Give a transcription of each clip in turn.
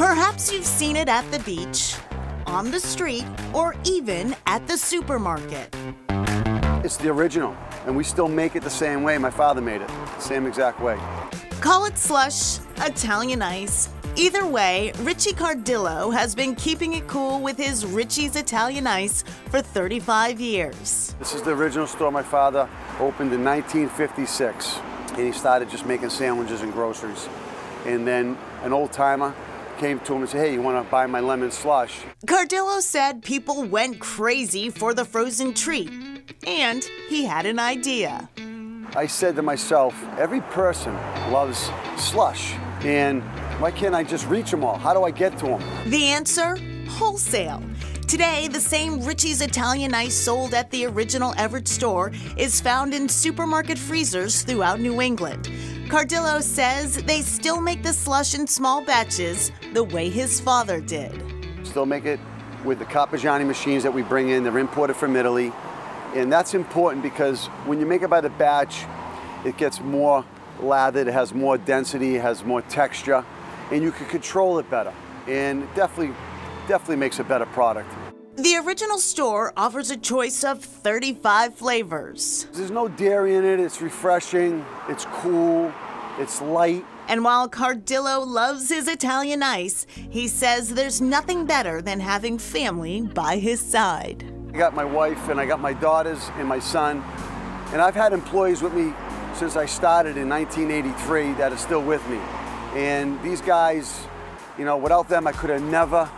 Perhaps you've seen it at the beach, on the street, or even at the supermarket. It's the original, and we still make it the same way my father made it, the same exact way. Call it slush, Italian ice. Either way, Richie Cardillo has been keeping it cool with his Richie's Italian Ice for 35 years. This is the original store my father opened in 1956, and he started just making sandwiches and groceries. And then an old timer came to him and said, hey, you want to buy my lemon slush? Cardillo said people went crazy for the frozen treat, and he had an idea. I said to myself, every person loves slush, and why can't I just reach them all? How do I get to them? The answer? Wholesale. Today, the same Richie's Italian Ice sold at the original Everett store is found in supermarket freezers throughout New England. Cardillo says they still make the slush in small batches the way his father did. Still make it with the Carpigiani machines that we bring in. They're imported from Italy. And that's important because when you make it by the batch, it gets more lathered, it has more density, it has more texture, and you can control it better. And definitely, definitely makes a better product. The original store offers a choice of 35 flavors. There's no dairy in it, it's refreshing, it's cool, it's light. And while Cardillo loves his Italian ice, he says there's nothing better than having family by his side. I got my wife and I got my daughters and my son. And I've had employees with me since I started in 1983 that are still with me. And these guys, you know, without them, I could have never,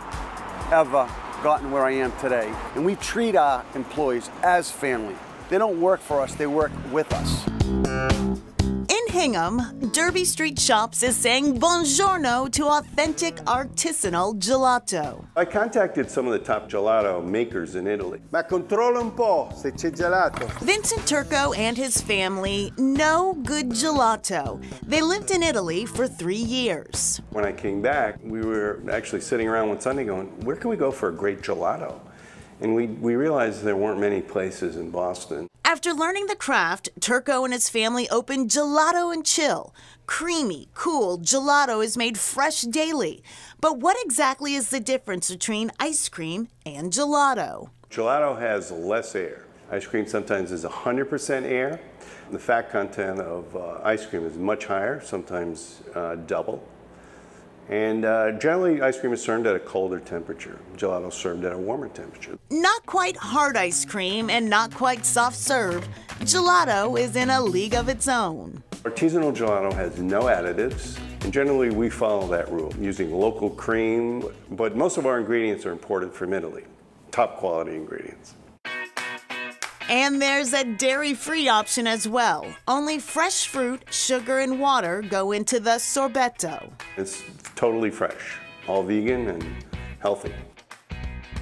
ever gotten where I am today. And we treat our employees as family. They don't work for us, they work with us. Hingham, Derby Street Shops is saying buongiorno to authentic artisanal gelato. I contacted some of the top gelato makers in Italy. Ma controlla un po' se c'è gelato. Vincent Turco and his family know good gelato. They lived in Italy for three years. When I came back, we were actually sitting around one Sunday going, where can we go for a great gelato? And we, we realized there weren't many places in Boston. After learning the craft, Turco and his family opened Gelato and Chill. Creamy, cool gelato is made fresh daily. But what exactly is the difference between ice cream and gelato? Gelato has less air. Ice cream sometimes is 100% air. The fat content of uh, ice cream is much higher, sometimes uh, double. And uh, generally, ice cream is served at a colder temperature. Gelato is served at a warmer temperature. Not quite hard ice cream and not quite soft serve. Gelato is in a league of its own. Artisanal gelato has no additives, and generally we follow that rule, using local cream, but most of our ingredients are imported from Italy, top quality ingredients. And there's a dairy-free option as well. Only fresh fruit, sugar, and water go into the sorbetto. It's totally fresh, all vegan and healthy.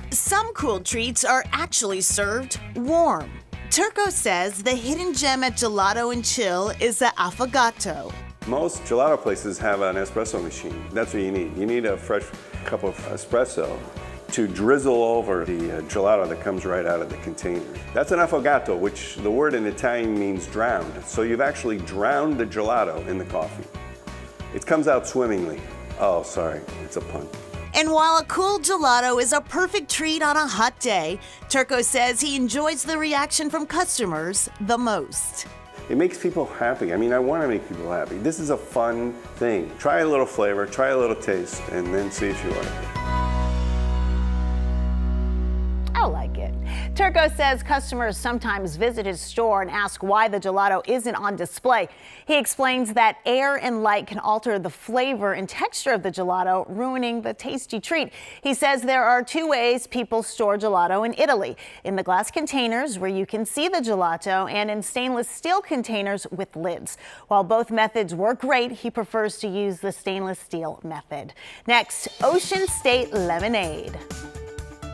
Some cool treats are actually served warm. Turco says the hidden gem at Gelato and Chill is the affogato. Most gelato places have an espresso machine. That's what you need. You need a fresh cup of espresso to drizzle over the uh, gelato that comes right out of the container. That's an affogato, which the word in Italian means drowned. So you've actually drowned the gelato in the coffee. It comes out swimmingly. Oh, sorry, it's a pun. And while a cool gelato is a perfect treat on a hot day, Turco says he enjoys the reaction from customers the most. It makes people happy. I mean, I want to make people happy. This is a fun thing. Try a little flavor, try a little taste, and then see if you like it. Turco says customers sometimes visit his store and ask why the gelato isn't on display. He explains that air and light can alter the flavor and texture of the gelato, ruining the tasty treat. He says there are two ways people store gelato in Italy, in the glass containers where you can see the gelato and in stainless steel containers with lids. While both methods work great, he prefers to use the stainless steel method. Next, Ocean State Lemonade.